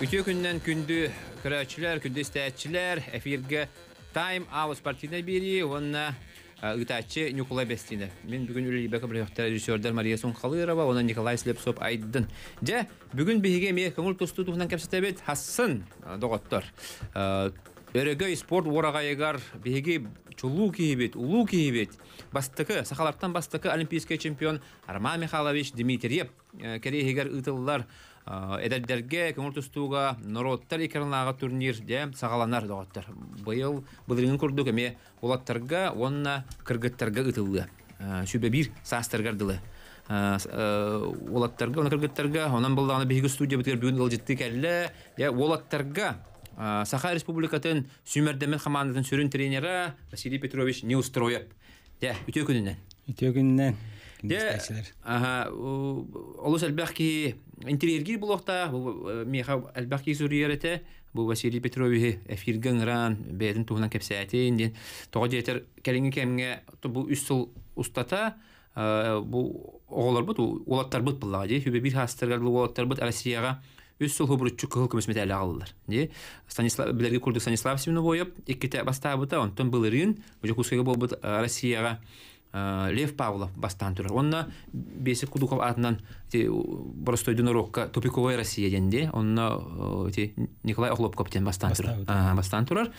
Үтө күннен күнді көрәчілер, күнді істәтчілер, эфирге Time Out спортивна бери, онна ытачы Николай Бестина. Мен бүгін үлі бәкі бір яқтар режиссердер Мария Сунқалырова, онна Николай Слепсоп айдын. Жа, бүгін бігі ме көңіл тосты тұғынан кәпсетебет Хассын доғыттар. Өрөгөй спорт орағайығар бігі чулу кейбет, улу кейбет. Бастықы, сақаларттан бастықы олимпийский чемпион Арман Михайлович Дмитриев керейгер ытылылар эдердерге көңүл тустууга народтар икернага турнир де сагаланар доgoттар. Быйыл былырын курдук эме улаттарга онна кыргыттарга ытылды. Сүбе бир састыргардылы. Улаттарга, оны кыргыттарга, онан булдагына биги студия битер бүгүн ылжытты келле. Я улаттарга Саха Республикатын Сүмердемен командатын сүрүн тренера Василий Петрович Неустроев. Я, үтө күнүнөн. Үтө күнүнөн. Де, ага, олус әлбәки интерьергир булохта, меха әлбәки сүриерете, бу Василий Петрович эфирген ран, бәдин туһунан кепсәтин, ден, тоғы жетер кәліңі кәмге үссіл устата, бу оғылар бұд, олаттар бұд бұллаға, де, хүбе бір хастырғарлы олаттар бұд Россияға үс сыл хубруччу кыл көмөс металли алалар. Де, Станислав билерге курдук Станислав Семенов боеп, иккете бастабыта, онтон уже кускага болбут Россияға. Лев Павлов бастан турар. Онна беси Кудуков атынан простой дунорокка тупиковая Россия денде. Онна Николай Охлопков тен бастан турар. Бастан турар.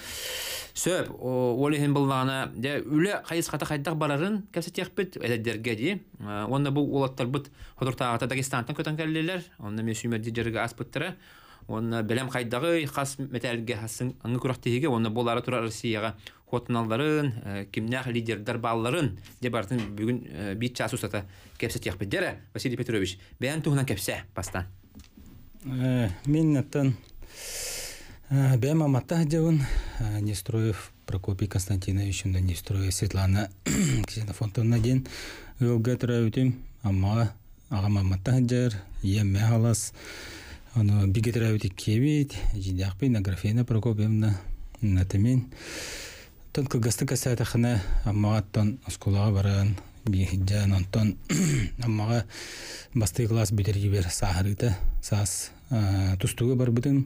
Сөп, олеген буллана, де үле кайыс ката кайдак барарын кәсет яқпет әдерге ди. Онна бу олаттар бут Ходуртагата Дагестантан көтөн келлелер. Онна мен сүмерди жерге аспыттыра. Онна белем кайдагы хас металге хасын аңы күрәктеге, онна болары турар Россияга хотналарын, кимнях лидердар балларын деп артын бүгін бит час устата кепсет яқпы. Дәрі, Василий Петрович, бәйін туғынан кепсе бастан. Мен аттан бәйім аматта жауын Нестроев Прокопий Константинович, Нестроев Светлана Ксенофонтовна ден өлге тұра өтем, amma ағам аматта жар, емме халас, Оны биге тұра өтек кебет, жидақпен Аграфена Прокопьевна, натымен Тон кылгасты касата хана аммага тон осколага баран бихиджан онтон аммага басты класс битерги бер сахарыта сас тустуга бар бутын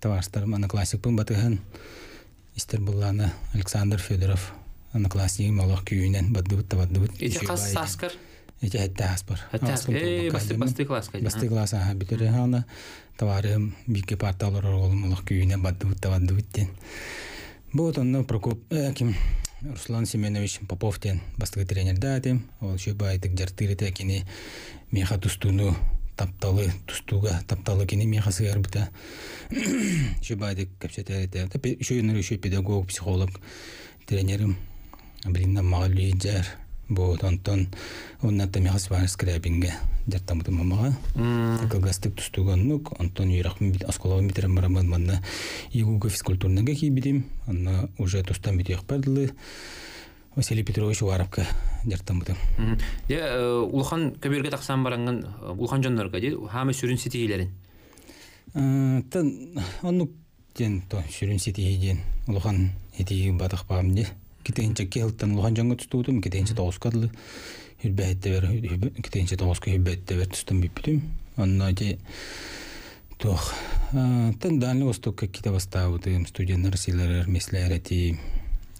товарстар ана классик бун батыхан истер булланы Александр Федоров классик молох күйүнен баддыбыт. Табаддыбыт Ити кас саскар? Ити хэтте аспар Эй, басты класс басты класс аха битере ана товарым бике парталар ол молох күйүнен баддыбыт табаддыбыт ден Вот он, Прокоп, ким Руслан Семенович Попов тен бастығы тренер датым. Ол шөбі айтық жартыры тәкені меха тустуну тапталы тустуга тапталы кені меха сығар бұта. Айтық кәпсетер еті. Шөйінір шө педагог, психолог тренерім. Блин, мағалүй жар. Вот онтон оннатта меха свар скрябинге жартамытым мамага. Кылгастык тустуганнук, онтон юракмын бит асколавын битерем барамын манна игуга физкультурнага кийбидим. Анна уже тустан битек бардылы. Василий Петрович Варовка жартамытым. Я улхан көберге таксан баранган улхан жоннорга ди хаме сүрүн ситигилерин. Тан оннук ден то сүрүн ситигиден улхан батак баам ди. Китенче келтен улхан жонго тустуудум, китенче тоғускадылы. Хүлбәйтте бер, китенче тоғуска хүлбәйтте бер тустум биппитим. Онна де тох. Тан Дальний Востокка ките бастабытым, студенттер силер месләр эти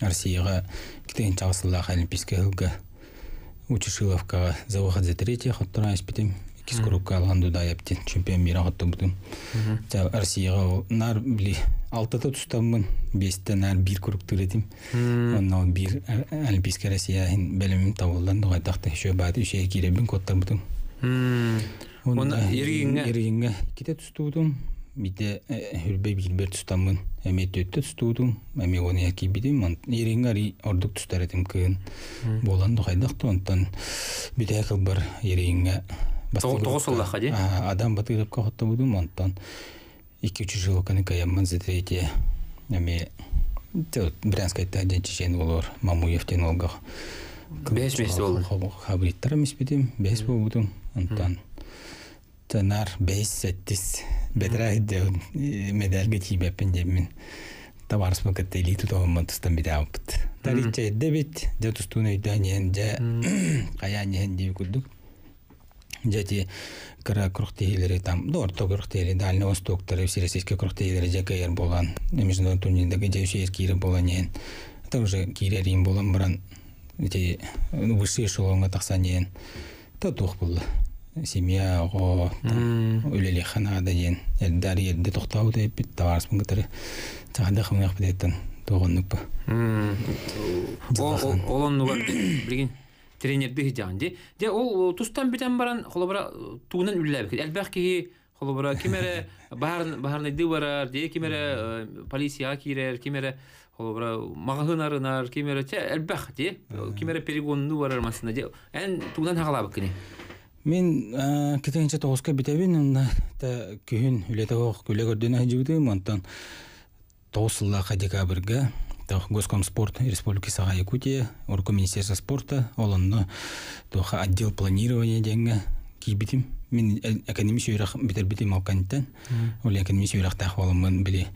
Россияга китенче асыллах олимпийский хылга Учишиловка за выход за третье хоттора испитим. Кискурукка алған дуда яптен чемпион мира хотты бутым. Россияга нар били алтыта тустамын, бесте нар бир курук түретим. Онна бир олимпийский Россия белемим табылдан дугай тахта шо бады үше киребин. Онна ергинге ергинге ките тустудум. Бите хүрбе билбер тустамын. Эме төттө тустудум. Эме оны яки бидим. Ергинге ри ордук тустаретим кын. Болан дугайдакты онтан бите кыл бар ергинге Тоғыз? Адам батырып қақытты бұдым, онтан 2-3 жыл оқаны каямман зетрейте. Әме Брянскай тәден чечен олар, Мамуевтен олғақ. Бәс бәс олын? Хабриттар әмес бедім, бәс бұл бұдым, онтан. Тәнар бәс сәттіс, бәдірі медальге тейбәппен демін. Табарыс бақытты элиту тұстан беді ауыппыт. Тарихча әдді бет, жа тұстуын өйді әнен, жа Жати кыра крухтейлери там, орто крухтейли, Дальний Востоктары, все российские крухтейлери жакайыр болан, международный турнирдегі жеушейер кири болан ен. Это уже кири рим болан баран, эти высшие эшелонға тақсан ен. Та тух болды. Семья, ого, үлелі ханада ен. Элдар ерде тоқтау да бит таварс мыңгытары. Чағада қымақ бідеттен тоғыннық ба. Олон нугар билген тренерді хижан де. Ол тустан битен баран холобара туунан үлләбек. Әлбәк ки холобара кимере баһарын баһарны диварар де кимере полиция кирер кимере холобара магахынарынар кимере те әлбәк де кимере перегонны барар масына де. Эн туунан хагалабык кини. Мен кетенче тоғызға бітебін, онда та күйін үлеті оқ күлі көрден әжігді, монтан тоғызыллаға декабрға Госкомспорт Республики Саха Якутия, Орко Министерство спорта, олонно тоха отдел планирования деньга кибитим. Мен академия сүйрах битер битим алканттан. Ол академия сүйрах тахвалымын били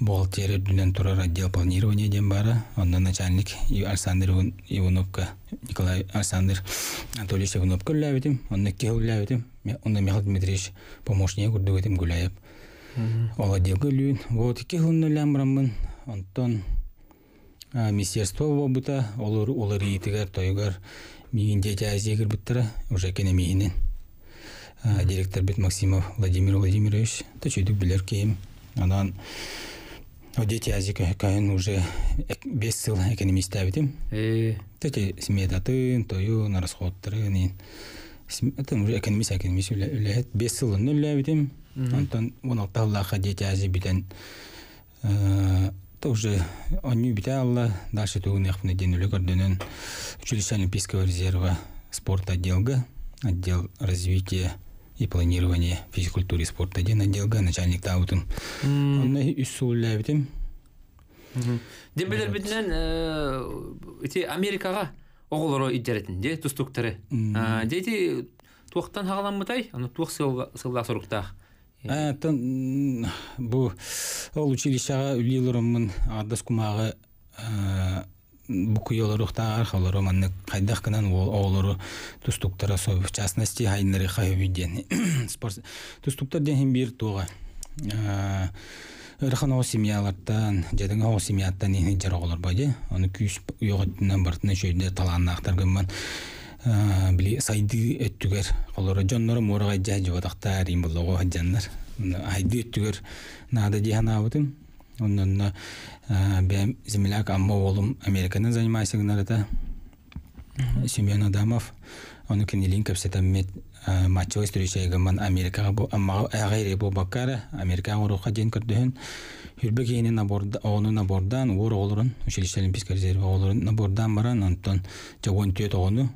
бухгалтері дүнен турар отдел планирования ден бара. Онда начальник Александр Ивановка, Николай Александр Анатольевич Ивановка лявитим. Онда кел лявитим. Онда Михаил Дмитриевич помощник гурдугатим гуляев. Ол отделга лүйін. Вот кел министерство болбута олар олар иитигер тойгар миин жажигер буттара уже кене миинен директор бит Максимов Владимир Владимирович тачыдык билер кейим анан Дети азик кайын уже бес жыл экономист табитим. Тети сметатын, тою, на расходтарын. Это уже экономист, экономист үләһет. Бес жыл үләбитим. Антон, он алталлаха дети ази битен то уже они биталла дальше то у них на день улегорденен училище Олимпийского резерва спорт отделга отдел развития и планирования физкультуры и спорта один отделга начальник таутын. Он үс сууллабитим дембелер битинен эти америкага оголоро иджеретин же тустуктары дети туактан хагаламытай аны туак сылга соруктаах Тан бу ол училищага үлилорумун ардас кумагы таар холору манны кайдах кынан оолору тустуктара со в частности хайнары хайвиден спорт тустуктар ден бир о семьялардан, семьяттан байды. Бартына били сайды өттүгер колоро жонноро мурага жажы батактар им болого хаджаннар айды өттүгер нада жиханабытым оннонно бем земляк амма олум америкадан занимайся гнарата семен адамов оны кенелин кепсетаммет матчевой встреча гаман америкага бу амма агайре бу бакара америкага уруха ден көрдөһөн Хүрбекейни наборда, ону набордан, ур олорун, училище Олимпийский резерва олорун набордан баран, антон жагон төт ону,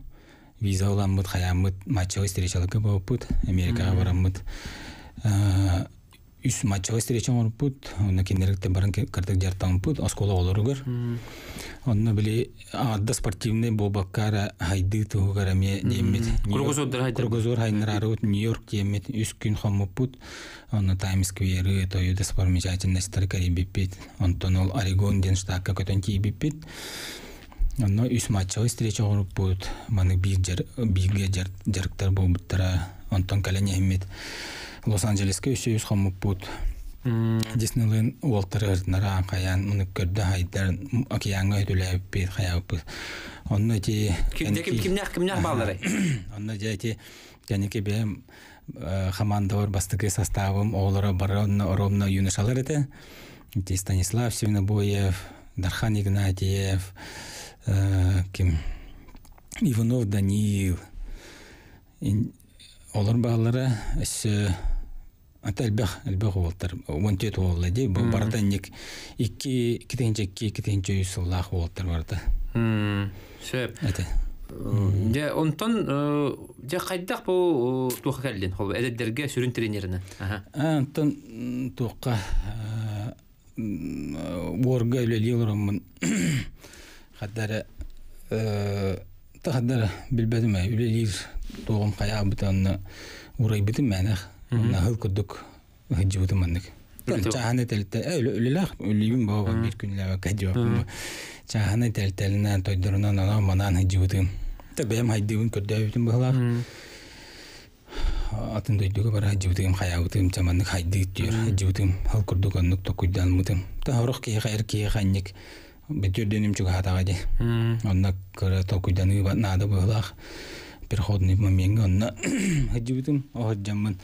виза уламмыт хаяммыт матчевой встречалыкка болуппут америкага бараммыт үс матчевой встреча оруппут онна кинеректе баран кырдык жартампут оскола олоругар онна били адда спортивный бобаккара хайды тугара ме деммит кургузор хайнарарут нью йорк деммит үс күн хоммуппут онна таймс сквери тою достопримечательностьтар карибиппит онтон ол орегон ден штатка көтөн кийбиппит Онно үс матча встреча оруп будет. Маны бир бирге жарыктар болбуттара. Онтон калене химмет. Лос-Анджелеске үсө үс хамып будет. Диснейленд Уолтер Эрднара анкаян муну көрдө хайдар океанга өтүлөп бир хаябып. Онно ти кимнях кимнях балдары. Онно же ти жанеке бем командалар бастыгы составым олара баронна ровно юношалар эте. Станислав Севнобоев, Дархан Игнатьев, ким Иванов Даниил олар балары эссе Аталбах албах болтар. Вонтет болла ди. Бу бардан ник икки китенче икки китенче юсуллах болтар барды. Хм. Шеп. Ате. Же онтон же кайдак бу туха келдин. Хол эдерге сүрүн тренерine. Аха. Онтон туха ворга үлелилормун. Хаддара тахаддара билбедим үлелир тоғым кая бутанна урай битим мәнәх нахыл кудук хиджибутым маннык. Чаханы телте үлелах үлибин баба бир күнләвә кадио чаханы телтеленә тойдырына нана манан хиджибутым та бем хайдыбын көрдөбүтүм бахлар атын дойдуга бара хаджыбытым хаябытым чаманнык хайдык дүйөр хаджыбытым хал курдук оннук токуйданмытым та хорох кие хайр кие ханник бетүрдөнүм чуга хатага де онна кыра токуйданы нада быылах переходный момент онна хаджыбытым охаджаммын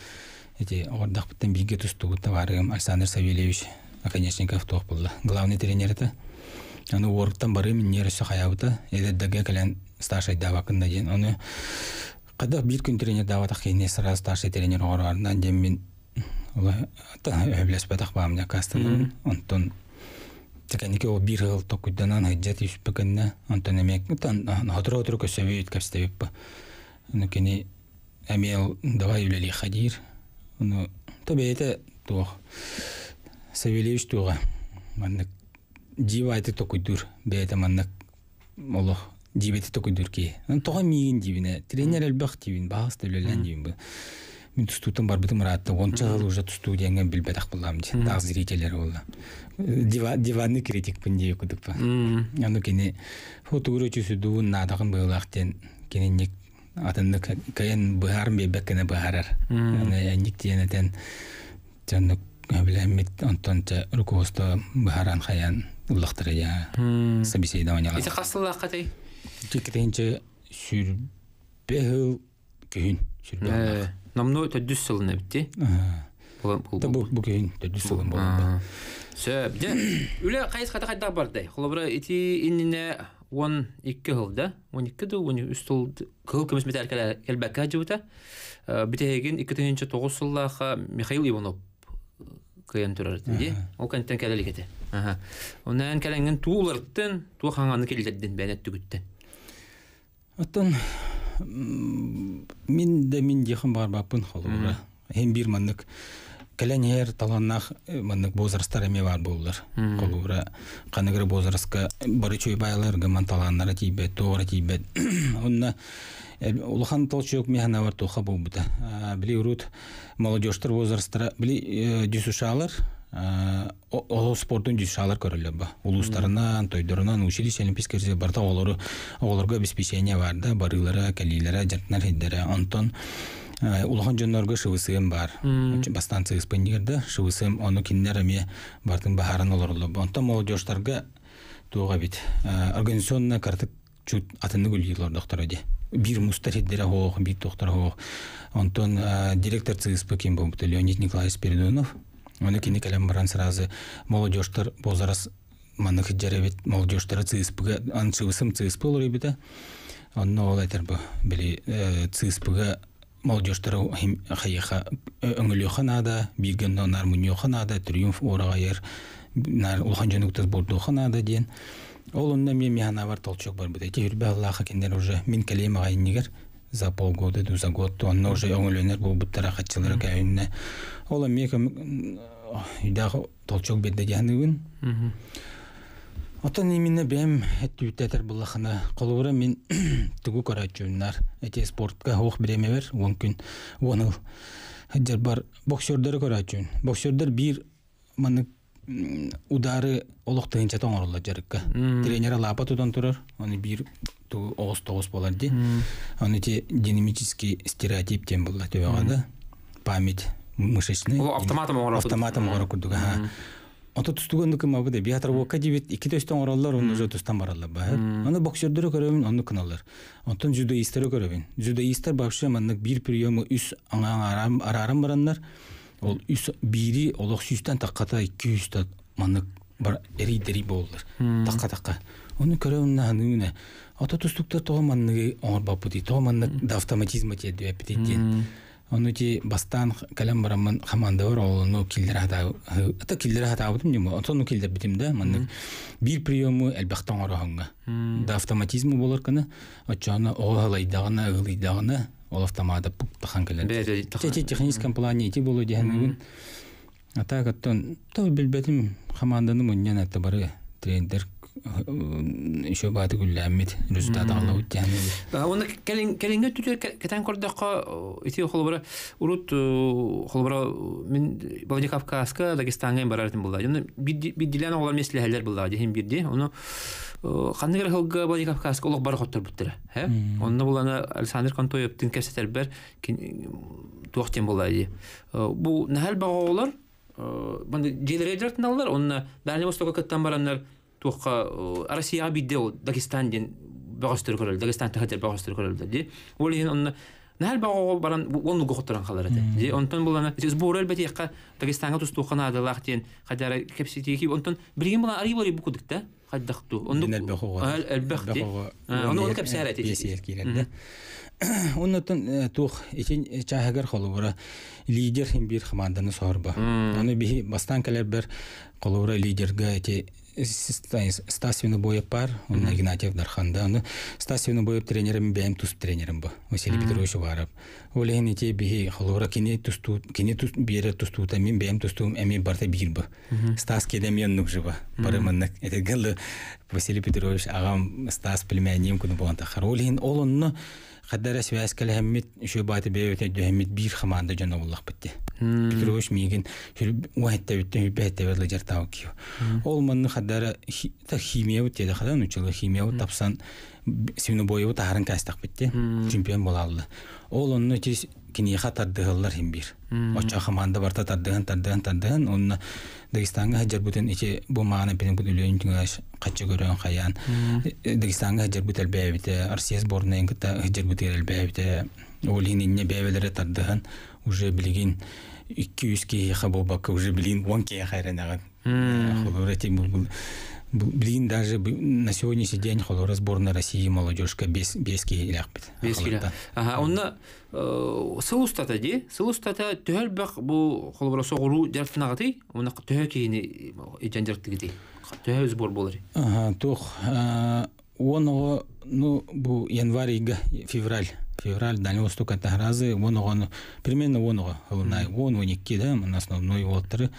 эти ордахпыттан биге тустугут товарым александр савельевич оконечников тох булла главный тренер это аны уорктан барым нересе хаябыта эдердеге келен старший давакында ден оны Када бир күн тренер даватах кейне сразу старший тренер орарынан дем мен ола та өблес батах бам я кастын онтон Таканики о бир хыл токуйданан хаджат юспекенне онтон эмек тан хатыра отур көсөбүйт капстебип ну кени эмел давай үлели хадир. Ну табейте то Савельевич туга маннык жибайты токуйдур бейте маннык олох дибети токуйдур ки. Тога миин дибине тренер элбах дибин багыс төлөлөн дибин бу мен тустутан барбытым раатта онча жыл уже тустуу дегенген билбедак булам ди дагы зрителер болла диванный критикпин дип кудук ба аны кени фото көрөчүсү дуун надагын быылак ден кененник атынны кайын быхарым бебек кене быхарар ник диенетен жанны билемит онтонча руководство быхаран хаян уллахтыра я собеседование Ити қастылақ қатай? Тикетенче сүрбехыл күйін сүрбехыл. Намну сылына бітті. Та бу төдүс сылын болды. Сөп, де, қайыз қата қайда барды. Қолабыра ити иннине 12 жылда, 12 ду, 13 жыл кыл көміс метал келбәкка жауыта. Бітеген 2009 жыллаға Михаил Иванов кыян турар диди. Ол канттан кәлелик эте. Аха. Туу хаңаны келдердин түгүттен. Оттон мин де мин дихын бар бапын холура. Хем бир маннык кәләнер таланнах маннык бозарстар эме бар булдыр. Холура каныгыр бозарска бары чөй байлар гаман таланнары тибет, тоора тибет. Онна улахан толчок механа бар тоха булбута. Били урут молодежьтар возрастара били дюсушалар ол спорттун дюсушалар көрөлөр ба. Улустарынан, тойдорунан училище олимпийский барта олору олорго обеспечение бар да, барылары, калилары, жартнар хиддері. Антон улахан жоннорго шывысыым бар. Бастан цыгыспын дегерді, шывысыым оны киннер эме бартын бахарын олорлы. Антон молодежьтарга туға бит. Организационна картык чут атыны гүлгилор доктор öde. Bir мустар хиддере хоох, bir доктор хоох. Антон директор ЦСП кем был, Леонид Николаевич Спиридонов. Оны кини калем баран сразу молодежьтар бозарас маны хиджаребет молодежьтар ЦСП-га анчыбысым ЦСП олор ебеде. Онно ол айтар бу били ЦСП-га молодежьтар хаяха өңөлөха нада, бирген нар муньоха нада, триумф орагайыр, нар улхан жануктас бордоха нада диен. Ол онна мен механа бар толчок бар буда. Те үрбе Аллаха кендер уже мин калема гайнигер за полгода ду за год то онна уже өңөлөнөр бу буттара качылар кайынна. Ол мекем үйдә толчок бедде дигәнүгүн. Отон именно бем әттүтәтер булахына колура мин тугу карачуннар. Эти спортка хох биреме бер 10 күн 10 ел. Хаҗар бар боксердер карачун. Боксердер бир маны удары олоқтайынча тоңорулла жарыкка. Тренер лапа тутан турар. Аны бир оғыз тоғыз болар ди. Аны те динамический стереотип тем булла төбөгада. Память мышечный. Автоматом оңора. Автоматом оңора курдуга. Ото тустуган дукы мабы да биатар вока дибет iki төстөн ораллар оны уже тустан бараллар ба. Аны боксердер көрөбүн, аны кыналар. Онтон жудоисттер көрөбүн. Жудоисттер вообще маннык бир приемы үс аңа арарам бараннар. Ол үс бири олох сүстен такката 200 та маннык бар эри дери болдыр. Такка такка. Оны көрөбүн нахануна. Ото тустуктар того манныгы оңор бапыти, того маннык да автоматизма те деп битен. Оны ти бастан калам барамын хаманда бар олну килдер хата. Ата килдер хата бутум дим. Отону килдер битим да маннык бир приему элбахтан ороханга. Да автоматизмы болар кана. Очана огалайдагына, ыгылайдагына ол автоматы пук тахан келер. Те техническом плане ити болу дигәнүгүн. Ата каттан то билбетим команданы муньян ата бары тренер еще баты күлләмит результат алып тяны Оны кәлеңгә түтер кәтән кордакка ити холбара урут холбара мен Владикавказка Дагестанга баратын булды. Яны биддилән олар месләһәләр булды. Дим бирди. Оны хылга Владикавказка олар бар хоттыр биттер. Һә? Онны буланы Александр Контоев бер туактен булды. Бу нәһәл Банда желерейдертін алар, онна Дальний Востокка кыттан бараннар туаққа Россия бидде ол Дагестан ден бағастыр көрөлді, Дагестан тахатер бағастыр көрөлді. Де, ол ен онна Нәл баға баран оны гоқтыран қалар еді. Де, онтан болана, сбор әлбәт яққа Дагестанға тұс туқана адалақ ден, қадара кепсетеки, онтан бірген болан ари бори бұқыдық да, қаддақту. Әлбәқ де. Оны оны кепсәрі әтеді. Оннотон тух ичин чахагар холубура лидер бир команданы сорба. Аны би бастан келер бер холубура лидерга эти Стасвина боеп бар, он Игнатьев Дарханда, аны Стасвина боеп тренерім бәйім туз тренерім ба, Василий Петрович барып. Олеген ете бихи холура кини тусту, кини туз бире тустута, мен бәйім тустуым әме барта бир ба. Стас кедем яннук жыба, барымыннак. Это гылы Василий Петрович ағам Стас племяннем күні болған тақар. Олеген ол онны Хаддара связь калхаммит шо баты дөһәммит бир хаманда жана буллах битти. Петрович миген уайтта битте хүбәтте берле жартау ки. Ол манны хаддара та химия бит яда хадан химия тапсан бою кастак битти. Чемпион болалды. Ол онны тис кини хатардыгылар хим бир. Оча хаманда барта тардыгын тардыгын тардыгын онны Дагестанга хаджар бутен иче бу маана пенен бут үлөйүн түңәш качы көрөн хаян. Дагестанга хаджар бут элбәбите, Россия сборная кыта хаджар бут элбәбите. Олин инне бәбеләре тардыгын уже билген 200 ке хабобак уже билин 10 ке хайранаган. Хулурати бул Блин, даже на сегодняшний день холора сборная России молодежка без без килякпит. Без киля. Ага, онна сылустата ди, сылустата төһәл бак бу холора согуру жартынагаты, онна төһә кийини ижандыртыгы ди. Төһә сбор болар. Ага, тох, оны ну бу январь февраль февраль Дальний Восток это разы он примерно вон он вон он икки да на основной волтары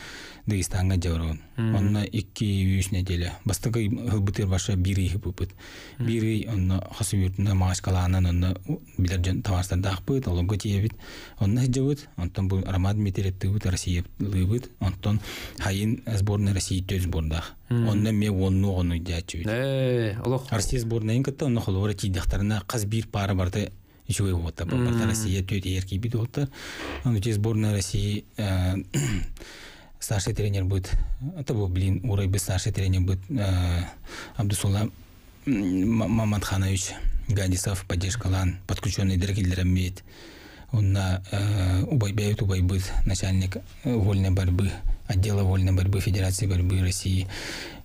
Дагестанга жаврон онна икки үс неделя бастыгы хылбытыр баша бири хыпыпыт бири онна хасы юртунда мағаш калаанан онна билер жан таварстан дахпыт олонго тиебит. Онна жабыт онтон бу аромат метереттыбыт Россия лыбыт онтон хайын сборная России төз сбордах онна ме онну ону жачыбыт Россия сборная кытта онна холора тидахтарына каз бир пара барды вот там Россия тетя яркий бит здесь сборная России старший тренер будет это был блин урай бы старший тренер будет Абдусулла Мамадханович Гадисов поддержка лан подключенный директор имеет он на Убайбаев Убайбыт начальник вольной борьбы отдела вольной борьбы Федерации борьбы России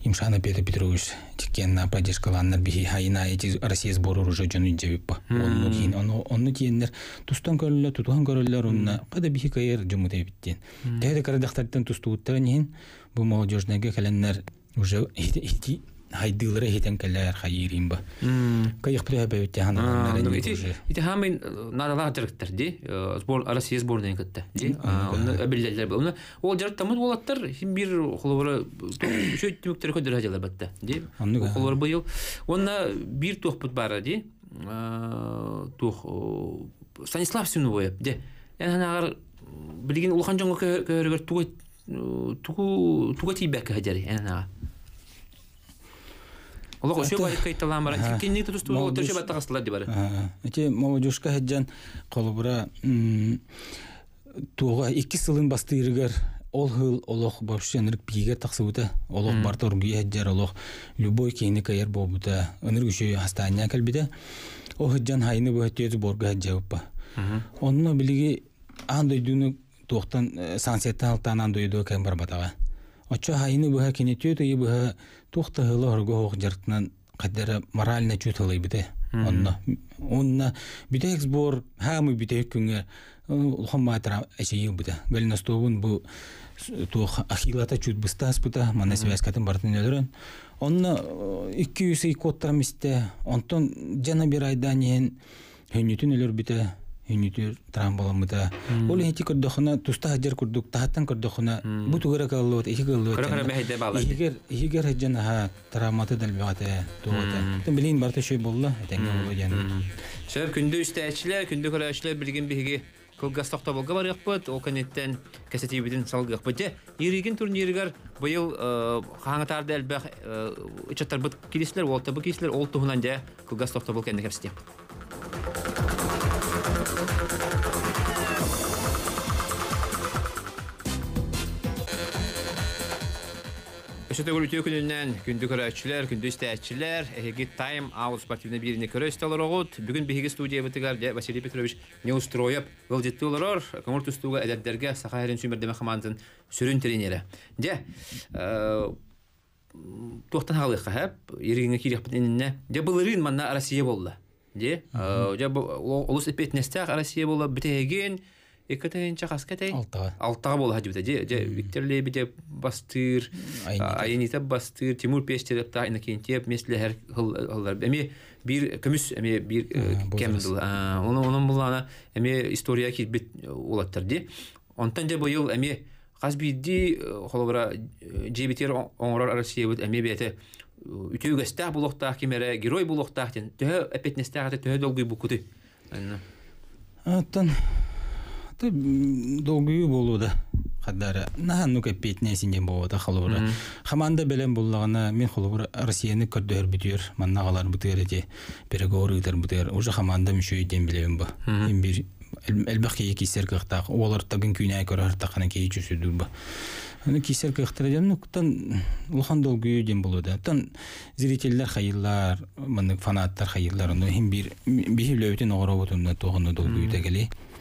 Имшана Петр Петрович тикенна поддержкаланнар бихи хайна эти Россия сбору уже жөнү жебиппа. Онну кийин ону онну тустан көрөлөр, тутуган көрөлөр онна када бихи кайер жуму дебиттен. Тэдэ карадактардан тустууттар нин бу молодежнеге келеннер уже хайдылары хитен келер хайырим ба. Кайык плея бәйт яһан. Ити хамын нарала директор ди. Сбор Россия сборная кытты. Ди. Оны абиллелер бу. Ол жарт тамыз болаттар. Бир холовара шөйт түмүктер көдөр хажалар батта. Ди. Холовар быйыл. Онна бир тухпут бар ди. Тух Станислав Синовоев. Ди. Яна агар билген улхан жоңго көрөгөр тугу тугу тугу тибек хажари. Яна Олог ошо бай кайталам бара. Кинни тусту ол төшө бат тагыслар ди бара. Эти молодежка хаджан колубура туга 2 сылын бастырыгар ол хыл олох баршанырык пигер таксыбыта олох барта ургуя хаджар олох любой кейни кайер бобута өнөр күшө хастания калбиде о хаджан хайны бу хатөз борга хаджабыппа. Онно билиги андойдуну туохтан сансеттен алтан андойду кем бар батага. Очо хайны бу хакини төтө бу тухта хылы хорго хох жартынан кадара морально чутылый бите. Онна онна бите сбор хамы бите күнгө улхамматра эшею бите галина стобун бу тух ахилата чут быстас бута мана связь катын бартын өлөрөн онна 200 икоттар мисте онтон жана бир айдан ен хөнүтүн өлөр бите хүнүтүр трам боломута ол хити көрдөхүнө туста хаджар курдук тахаттан көрдөхүнө бу тугара көрө мәһәдә бала. игер игер хаджан ха травматы далбагата тугата билин барта шөй болла этенге боло яны Сөп күндү үстәчләр, күндү көрәчләр билген биһиге кылгас тохтоболга бар якпыт, ол кенеттен кәсәтибидин салгы якпыт. Же, иригин турниргар быйыл хаңатарды әлбәх учаттар бит килисләр, ол табы килисләр, ол туһунан же кылгас тохтобол кенде кепсте. Өсөтө гөрүтө күнүнөн күндү көрәчләр, күндү истәчләр, эги тайм аут спортивный бирине көрөстөлөр огут. Бүгүн биһиге студия битигар де Василий Петрович не устроеп, гылдетти олорор, комур тустуга эдердерге сахайрын сүмердеме командын сүрүн тренери. Де, туохтан халык хап, иригиңе киреп инне. Де былырын манна Россия болду. Де, же улус эпетнестак Россия болду битеген. Экатен чахаскатей. Алтыға болу хажыбыта. Же, же Виктор Лебедев бастыр. Айнита бастыр, Тимур Пестерев та инакентеп, месле һәр хыллар. Эми бир көмүс, эми бир Ага, кемдил. Булана эми история кит бит улаттыр ди. Онтан же быйыл эми каз бидди холобра жебитер оңрар Россия бит эми бете булокта кимере герой тен. Тө эпетнестә тө долгый букуты. аттан ты долгую болууда хаддара нахан ну кеппетне синен болууда халура хаманда белен буллагана мен халура россияны көрдөр бүтүр маннагалар бүтүр эти переговоры бүтүр уже хаманда мүшө иден билебин бу эми бир элбах кей кисер кыктак олар тагын күнә көрөр такана кей чүсүдүр бу Аны кисер кыктыра дем ну тан улхан долгую дем болууда тан зрительлер хайыллар маны фанаттар хайыллар ну хим бир бихилөбүтүн огоробутунда тогону долгую тегели Бу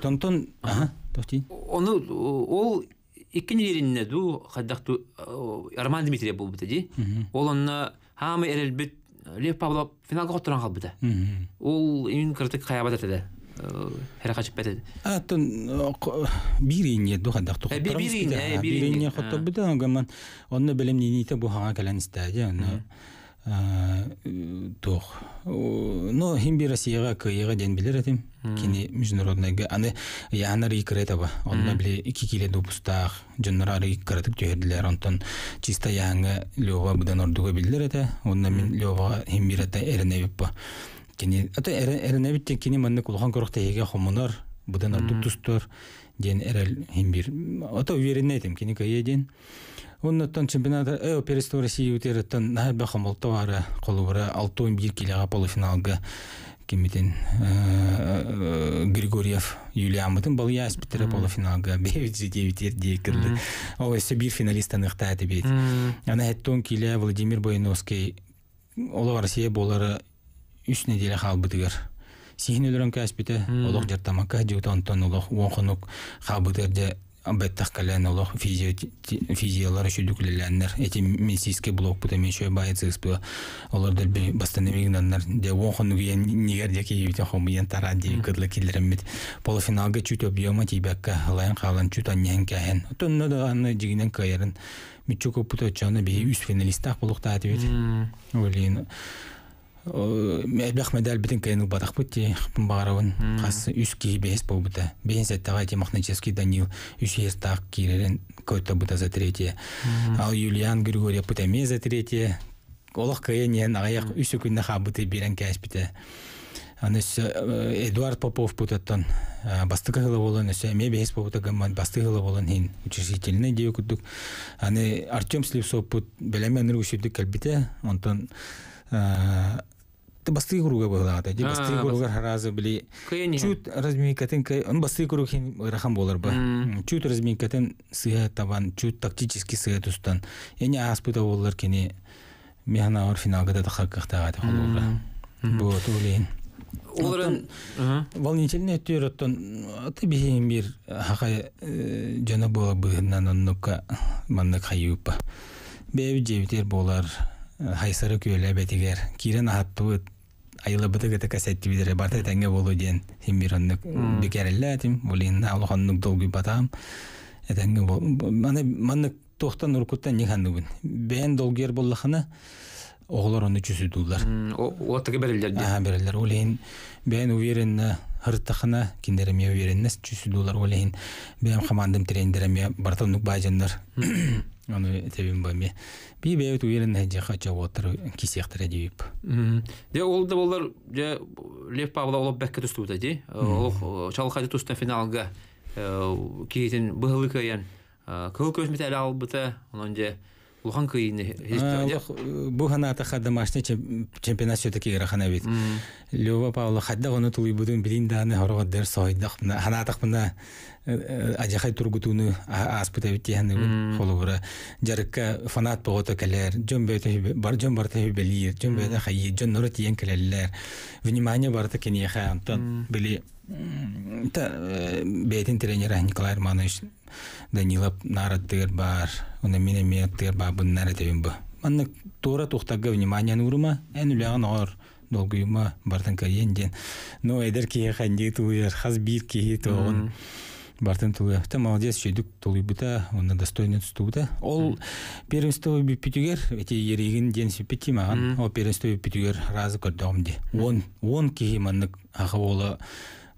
тонтон аха тохти. Оны ол иккини yerinde ду хаддакту Арман Дмитриев бул бите Ол онна хамы эрелбит Лев Павлов финалга которан калбыта. Ол имин кыртык каябат этеде. Хәре качып бетеде. А тон биринне ду хадак тохот. Э, биринне, э, биринне. Биринне хотто буда гаман онны белем нините бу хага калан истәде. Онны тох. Но хим би Россияга кыйга ден билер этим. Кини международныйга аны янар икрета ба. Онна биле 2 киле допустак жоннар икретип жөһөрдүлөр. Онтон чиста яңа Лёва будан ордуга билер эте. Онна мен Лёва хим бирата эренебип ба. Кини ата эренебит кини манны кулхан корукта еге хомунар будан ордук тустор ден эрел хим бир. Ата уверенный этим кини кайеден. Оннотон чемпионата э пересто России үтереттен нахар ба хамолта бара колубара 6-11 килега полуфиналга кимитин Григорьев Юлиамытын бал яс битере полуфиналга 9-9 декерле. Ол эсе бир финалистан ыктады бит. Ана хеттон киле Владимир Бойновский Ола Россия болары үч неделе халбытыгар. Сихин өлөрөн кәспите, олох жартамакка жута онтон олох уонхонук халбытыр же абеттах кален олох физиялар шүдүклеләннер. Эти месийский блок бута мен шөй байцыс бу. Олар дел би бастаневигнаннар де уонхонук ен нигер де ки юта хом ен таран де кырлы килеремит. Полуфиналга чүт объема тибакка лайын калан чүт аннен кәһен. Тонно да аны жигинен кайрын. Мичуко пута чана би үс финалистах болукта атыбет. Олин Мәлбәх медаль битен кайны батак бутти багарабын кас үс ки бес болбута. Бен сеттага Тимохнический Данил үс естак кирен койта бута за третье. Ал Юлиан Григорьев бута ме за третье. Олох кайнен аяк үс күндә хабыты бирен кәс бите. Аныс Эдуард Попов бутаттан бастыка хылы болан эсе ме бес болута гамман бастыка хылы болан хин учредительный дию кудук. Аны Артем Сливсов бут белемен рушидик калбите. Онтон басты круга была да же басты круга харазы били чут разминкатын он басты круг хин рахан болар ба чут разминкатын сыя табан чут тактический сыя тустан эни аспыта болар кени механа ор финалга да хаккахта да холура бу тулин Оларын волнительный өттөр оттон аты бихин бир хакай жана бола быһынан оннукка маннык хайыпа бэби жебитер болар хайсары күөле бетигер кирен ахаттыбыт айылыбыты гыты касетти бидере барта теңге болу диен син бир оннук бекерелле атим. Булин алохоннук долгуй батам этеңге бол маны маннык тохтан уркуттан ниханнугун бен долгер боллахана оголор оны чүсүдулар Оттығы берілдер де. Аа берелер улин бен уверенно хыртахана киндереме увереннес чүсү доллар олейин бэм командам тренерами бартонук бажандар Оны тебин бами. Би бэйт уверен хэджи хача отыр кисектер дип. Де ол да болар же Лев Павла олоп бәкке тустуда ди. Ол чалхады туста финалга кейтин быһылы кыян. Кыл көз металл албыта, онон же улхан кыйны. Бу ханата хадда машина чемпионат все-таки рахана бит. Лева Павла хадда гону тулый будун билин даны хорого дер сойдак. Ханатак мына ажахай тургутуну аспыта биттиһаны холугура жарыкка фанат богото келер жон бөтө бар жон барта белир жон бөтө хайи жон нора тиен келелер внимание барта кенеха антон били та бетин тренер Николай Романович Данилов нараттыр бар уна мене меттер бар буннар тебин бу манны тура тухтага внимание нурма эн үляган ор долгуйма бартын кайен ден. Но эдер ки ханди туяр хаз бир ки тоон бартын тулы та молодец тулы бута оны достойно тустубута ол первенство эти еригин ден маган. Ол первенство разы ди он он ола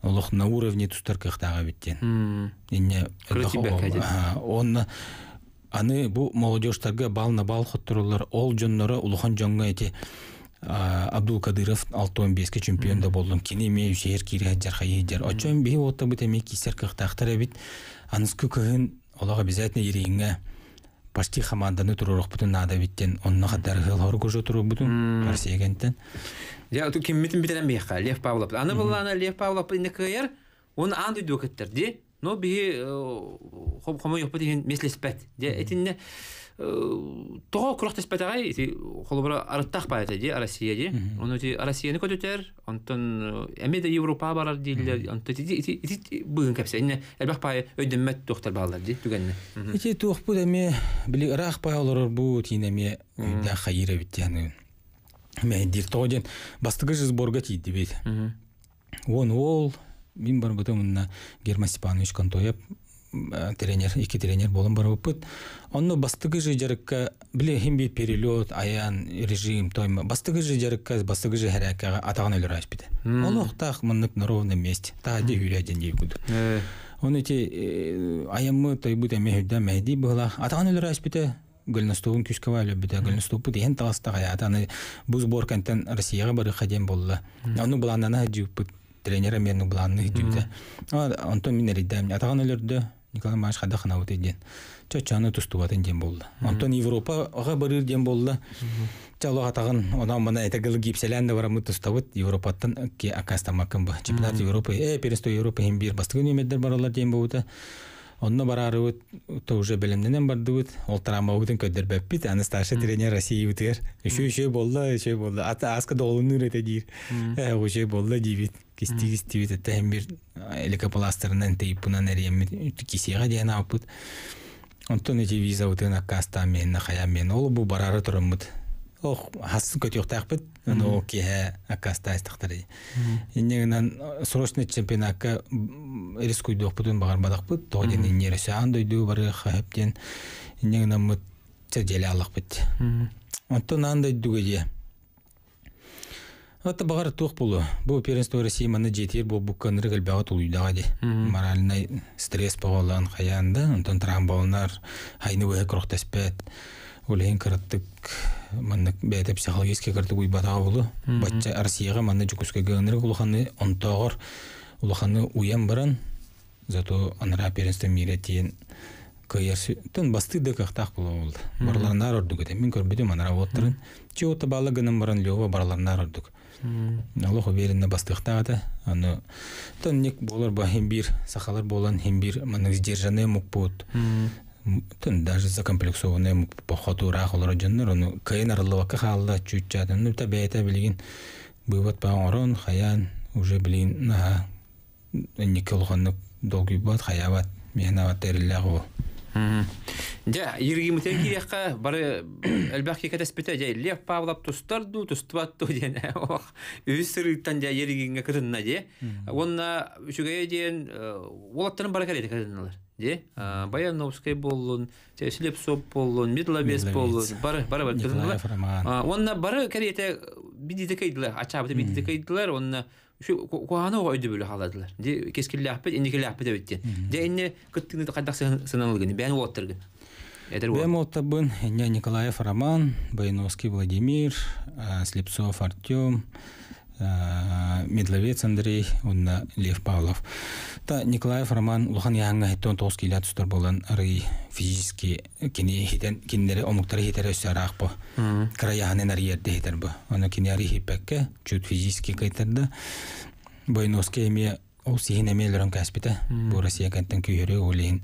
олох на уровне тустар кыхтага биттен инне он аны бу молодежьтарга бал на бал хоттурулар. Ол жоннора улухан жоңго эти Абдул Кадыров 6-15 чемпион да болдым. Кини ме шehir кире хаджар хайджар. Очон би отта бит эме кисер кыхтактар бит. Аныску кыгын олага обязательно ереңе почти команданы турурук бутун нада биттен. Онна кадар хыл хор кожо туру бутун. Я ту ким митин битен бияка Лев Павлов. Аны буллана Лев Павлов инде кыяр. Он анды докеттер ди. Но би хом хомо ёпа деген меслеспет. Де этинне тоҕо курахтаспатагай ити холобра арыттах баата ди Россия ди. Ону ти Россияны көтөтөр, онтон эме де Европа барар дилер, онтон ити ити ити бүгүн кепсе. Инне элбах пай өйдөммөт доктор балар ди түгенне. Ити тух бу эме били рах пай олор бу тинеме да хайра бит яны. Мен дир тоген бастыгы сборга тиди бит. Вон ол мин бар бутымна Герман Степанович Контоев тренер, iki тренер болон бар опыт. Онно бастыгы же жарыкка биле химби перелет, аян режим тойма. Бастыгы же жарыкка, бастыгы же харакка атаган өлөр ашпиде. Олох так мыннык на ровном месте. Та де хүләден дей буду. Он эти аямы тойбут эме хүддә мәди була. Атаган өлөр ашпиде. Гөлнастуун күскәвә әле бит. Гөлнастуупу дигән таста хаятаны бу сборкантан Россияга бары хадем булды. Аны буланнан хаҗып тренера менің буланны хидүдә. Антон минеридәм. Атаган өлөрдө Николай Маш хада ханавут еден. Чачаны тустубатын ден болды. Антон Европа ага барыр ден болды. Чало атаган онан мына этегил гипселен да барамы тустабыт Европаттан ки акастамакын ба. Чемпионат Европы, э пересто Европа хем бир бастыгын емеддер баралар ден болды. Онно барарыбыт то уже белемненен бардыбыт. Ол травмабытын көддөр бәппит. Аны старший тренер Россия үтер. Үшө үшө болды, үшө болды. Ата аска долыныр эте дир. Э үшө болды дибит. Кисти кисти бит хем бир эликопластерынан тейп бунан эрием кисига диен апыт. Онтон эти виза үтен акаста мен нахая мен ол бу барары турамыт. Ох, хасын көтөктак бит. Но киһә акаста астыктары. Иннегенен срочный чемпионатка рискуй док бутун багар бадак бит. Тоген иннере саан дойду бары хаптен. Иннегенен тәҗәле алак бит. Онтон андай дүгәҗә. Это багар тух булу. Бу первенство России маны жетер бу букканры галбага тулуйдага ди. Моральный стресс багалан хаянда, онтон травмалар, хайны ве крохтаспет. Улен караттык манны бәдә психологический картык уй бата булу. Бачча Россияга маны жукуска гынры улханы онтогор улханы уян баран. Зато анра первенство мира тиен кыясы тон басты да кахтак булу. Барларнар ордук эте мин көрбөдүм анра оттырын. Чота балыгынын баран лёва барларнар ордук. Аллах уверенно бастыктагата. Аны тон ник болар ба химбир сахалар болан химбир маны сдержанный мукпут. Тон даже закомплексованный мук по ходу рахолар жаннар аны кайын арылыва халла чучадан ну та бета билген быват ба орон хаян уже билин на николганны долгий бат хаяват мехнават териллагы Да, ирги мутен киряққа бары әлбәқ кекетес бите жай Лев Павлов тустарду, тустубатту ден ох үз сырыттан жай иргинге кытынна же. Онна үшүгө ден олаттарын бара кереде кытынналар. Же, Баяновский болун, Слепсоп болун, Медловец болун, бары бары кытынналар. Онна бары керете бидите кейдилер, ачабыты бидите кейдилер, онна böyle haladılar. De keskilli ahpet, indi kelli ahpet öttен. De inne kıttığını kadar sınanılgın. Ben ottırgın. Эдер вот. Бем оттабын Ня Николаев Роман, Баяновский Владимир, Слепцов Артем, Медловец Андрей, онна Лев Павлов. Та Николаев Роман улхан яңа хеттон тоғыз киля тұстар болан ары физически кини хитен киндері омуктары хитер өссарақ бу. Краяханен ары ерде хитер бу. Оны кини ары хиппекке чут физически кайтарды. Баяновский эме ол сихин эмелерін кәспіті. Бу Россия кәнттен күйері олейін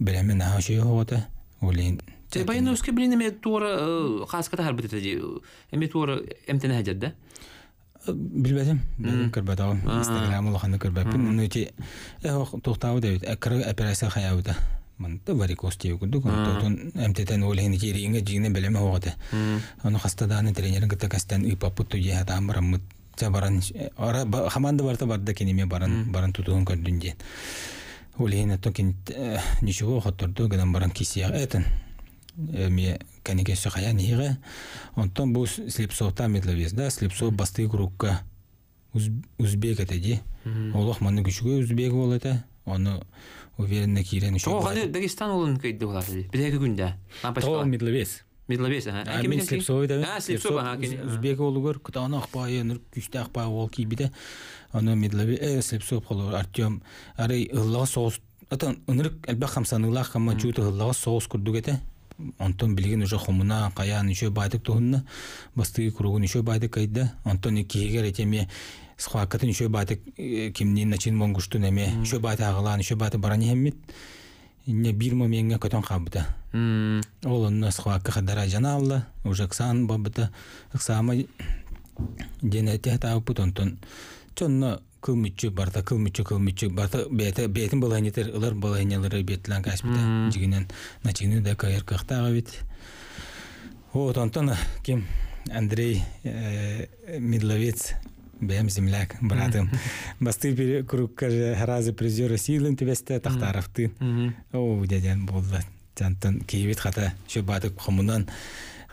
білемен аға шүйі хоғыты. Олейін Те Баяновский блин эме туора хаската харбыт эти. Эме туора эмтене хаджат да? Билбетим билбетим көрбөтөгүм инстаграм улаханы көрбөппүн уну ити тухтабы дебит. Кыры операция хаябыта мынта варикоз тиеп курдук онтотун эмтетен олехини кириинге жигине белеме оготе ону хастадааны тренерин кыта кастен ыпаппут туе хатаан бараммыт баран ара хаманда барта барда кениме баран баран тутугун көрдүн диен олехин ато кин ничего хотторду гынан баран кисия этен ми кәнеге сөхая ниге онтон бу слепсовта медловезда слепсов басты группка узбек этеди олох маны күчүгө узбек бол эте оны уверенно кирен О, ханы Дагестан улын кайды булар ди. Бирәге күндә. то Медловес, ага. А мен слепсов да кини. узбек олугөр кытаны акпай нур күчтө акпай ол кийбиде аны медловез э слепсов болор артем ары ыллага соос атан ынырык элбе хамсанылах кама чута ыллага соос курдук эте онтон билген уже хомуна каян еще байтык тухунна бастыгы кругун еще байтык кайда онтон кигер этеме схвакатын еще байтык кимнин начин монгушту неме еще байты агылан еще байты барани хеммит не бир моменге көтөн кабыта ол онна схвакка хадара жана алла уже ксан бабыта ксама дене техтааппут онтон чонно кылмыччу барта кылмыччу кылмыччу барта бете бетин баланитер ылар баланялары бетлан каспита жигинен начины да кайыр кахтага бит. Вот онтон ким? Андрей э, медловец бэм земляк братым. Басты пере курукка разы призера силын тибесте тахтарафты Мгм. о дядян болды жантан кейбет хата шо батык хомунан.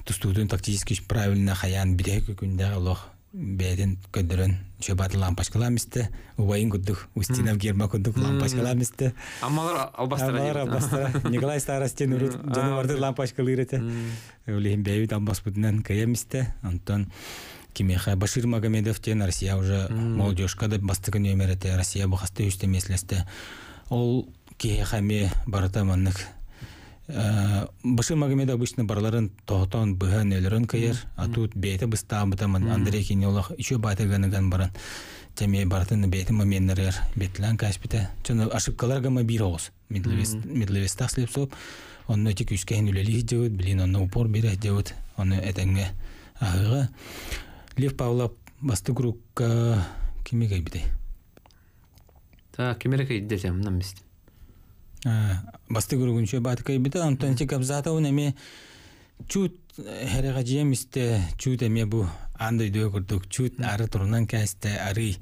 Тустудун тактически правильно хаян биде күндө олох. Беден көдөрөн шо бат лампачкаламисте убайын кудук устинов герма кудук лампачкаламисте Амалар албастыра. Алар дейбит. аббастара Николай Старостин жануарды лампачкалыр эте Улейин бейбит амбаспытынан каямисте Антон Кимеха Башир Магомедов тен Россия уже молодежка да бастыгы нөмер эте. Россия бухасты үсте меслесте ол киехаме барата маннык Э, Башир Магомедов обычно барларын тоғытан бұған өлірін кайыр, а тут бейті бұста бұтамын Андрей Кинелах еще баты ганаган баран. Теме бартын бейті моменнерер бетлан каспита. Чоны ошибкалар гама бир оғыз. Медлевестах слепсоп. Онны тик үскәйін үлелі деуд, білін онны упор бере деуд. Оны әтәңге ағыға. Лев Павлов басты группка кеме кайбиде? Та кемере кайды десем, нам мист. Басты көргүнчө баты кайбиде. Антон тик абзата унеме чут херега жемисте чут эме бу андай дөй курдук чут ары турунан кәсте ары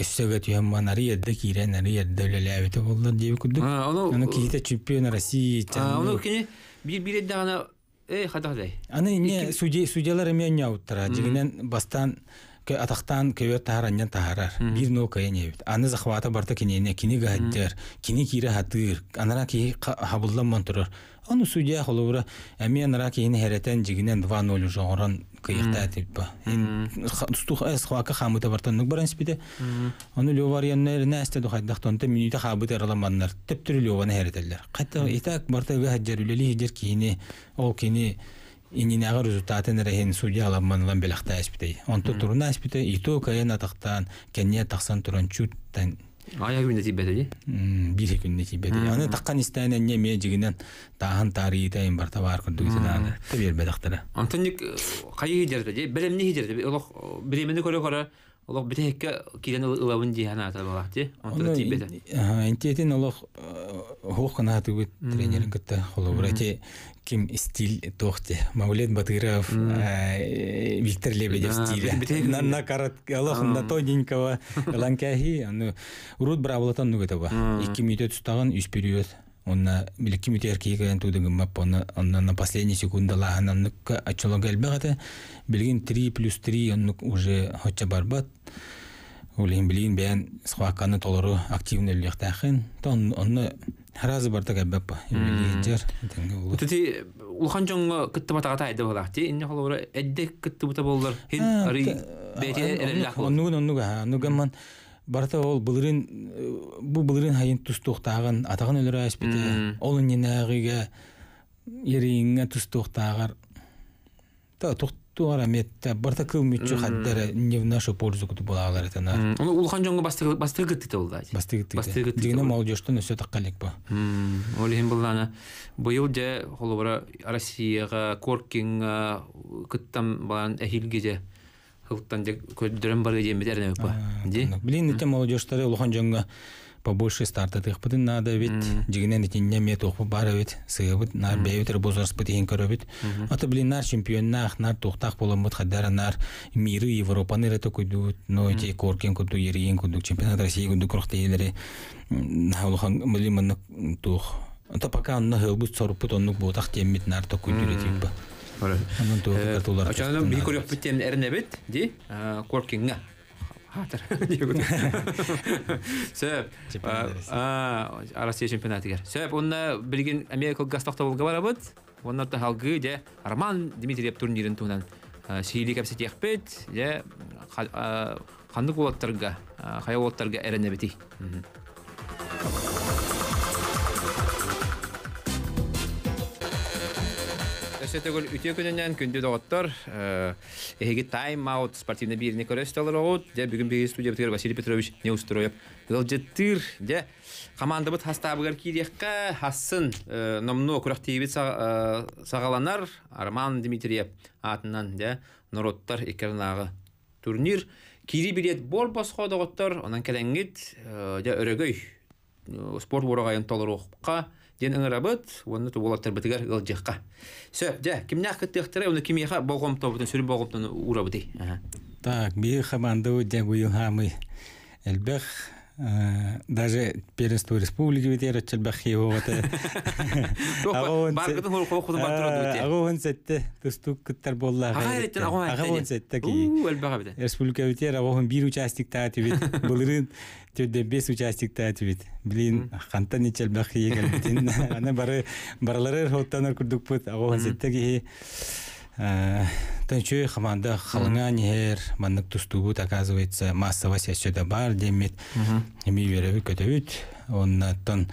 өссөгө түйөмман ары ерде кирен ары ерде өлеләбите болду деп курдук аны киите чемпион россии ону кини бир бир эдде гана э хатадай. аны не судья судьялар эме оняуттара жигинен бастан кө атактан көбө тахараньян тахарар бир но кайын эбит аны захвата барта кинене кини гаттер кини кире хатыр анара ки хабулламан турар. Аны судья холовра эми анара кини херетен жигинен 2-0 жоңоран кыйыкта типпа тустух эс хвака хамыта бартан нук баран спиде. Аны лёвар яннер näste до хайдахтон те минута хабыт эраламаннар тептүр лёваны херетеллер кайта итак барта га хаджар үлели хиджер кини ол кини ининага результатын рехин судья аламманлан белахта аспитей. Онто туруна аспитей, ито кайын атактан, кенне тахсан туран чуттан Ая күндө тибете ди. бир күнне тибеди. Аны таккан истәнен не ме жигинен таһан тари тайын барта бар күрдүк итен. Тебер бедактара. Антоник кайы хидерде ди. Белемни хидерде. Олох биремени көрө көрө. Олох битекке кирен ылабын ди хана ата бала ди. Антон тибете. Интетин олох хохна тубит тренерин кытта холоврати ким стиль тохте. Маулет Батыров, э, Виктор Лебедев бите- На на карат олох на тоненького ланкахи, аны урут бравлатан нугата ба. Икки мите тустаган үс период. Онна билекки мите эркейген тудыгын мап, онна онна на последний секунда лахан анныкка ачылога элбегата. Билген 3 плюс 3 оннук уже барбат. Улин билин бән схваканы толору активны лехтахын. Тон онны харазы барта габбап. Билинжер. Тенге улу. Тити улхан жоңго кытты батагата айды болак ти. Инне холора эдде кытты бута болдор. Хин ари бети эрелак бол. Оннугун оннуга. Оннуган ман барта ол былырын бу былырын хайын тустуктаган атаган өлөр аспите. Ол ненагыга еринге тустуктагар. Та туктугар аметта барта кылмычу хаддара не в нашу пользу куту булагалар этана. Оны улхан жоңго бастыр бастыр кытты болду. Бастыгыт. Бастыгыт тиги. Дигене мал жоштон өсө таккалек ба. Олихин буллана быйыл же холобора Россияга Коркинга кыттам балан эхилге же хылтан же көддөрөн бар же медерне ба. Блин, эти молодежьтары улхан жоңга побольше старта тыхпытын надо ведь. Жигинен итинне мет оқпы бар ведь. Сыгыбыт нар бейвитер бозарспыт ен ведь. Аты блин нар чемпион нах нар тухтах боламыт хадара нар. Миры европаны рето куйдут но эти коркен куду ерин куду чемпионат россии куду крохтейлери улхан блин мынык тух. Ата пока онна хылбыт соруппут оннук ботак теммит нар то куйдуре типа. Анан тух картулар. Ачадан би көрөп биттем эрне бит, ди. Коркинга. Хатыр. Сөп. А, Россия чемпионатыгер. Сөп, онна билген Америка гастакта болга барабыт. Онна та халгы же Роман Дмитриев турнирин тунан сийли кепсе текпет, же хандык болоттарга, хая болоттарга эрне бити. Төсөтөгөл үтө күнүнөн күндү доғыттар. Эһиги тайм аут спортивный бирни көрөстөлөр огут. Же бүгүн биги студия битер Василий Петрович не устроеп. Гылжыттыр. Же команда бут хастабыгар кириякка хассын номну күрәктебит сагаланар Арман Дмитриев атынан же Нороттар икернагы турнир. Кири билет бол босхо доғыттар. Онан келеңгит же өрөгөй спорт борагайын толорукка ден ыңырабыт, оны туболаттар бітігер ғылжыққа. Сө, жа, кімнәқ кіттіқтірі, оны кімеға болғым тобытын, сүрін болғымтын урабыды. Так, би команду де буюхамы. Элбэх даже первенство республики ветер челбэх его вот. Баргытын сетте тустук кыттар болла. Сетте ки. Элбэга биде. Республика ветер агон бир участник та тибит. Булырын төдө бес участник та тибит. Блин, ханта не челбэх егел битин. Ана бары хоттанар сетте ки. Танчу команда халыңа нехер маннык тустубут оказывается массово сессияда бар демет эми береби көтөбүт оннаттан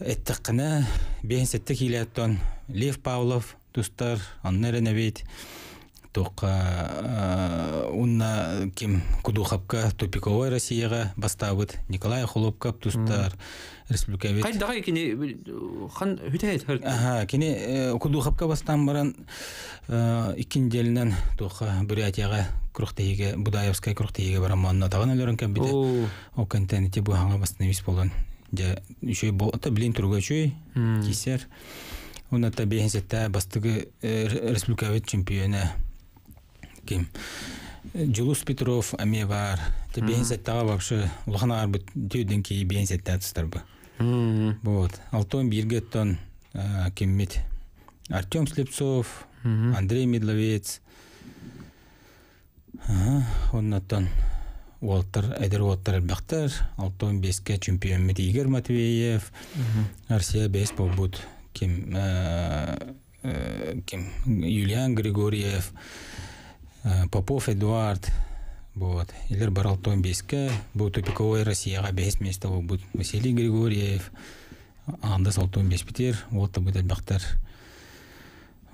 эттеккана бен сетте килеттон Лев Павлов тустар аннерен бит тоққа унна ким кудухапка тупиковой россияга бастабыт николай холопкап тустар республика бит Кайда дагы кини хан хүтәйт хөр. Аха, кини кудухапка бастан баран икkinci елинен тоққа Бурятияга Крухтеге, Будаевская Крухтеге баран манна таган өлөрөн кем бите. О контенте бу ханга бастан вис болгон. Я еще бол ата билин турга чүй кисер. Уна та бастыгы республика бит чемпионы ким Жулус Петров аме бар. Те бехенсеттага вообще улханар бит түйден ки бехенсетта тустар бу. Вот. Алтон Биргеттон киммит. Артем Слепцов, Андрей Медловец. Оннаттан Уолтер Эдер Уолтер Бахтар, Алтон Беске чемпион мит Игорь Матвеев, Арсия Бес болбут ким ким Юлиан Григорьев, Попов Эдуард, вот. Илер бар Алтон Беске, бу тупиковой Россияга бес место болбут Василий Григорьев, Андас Алтон Бес Питер, вот будет Бахтар.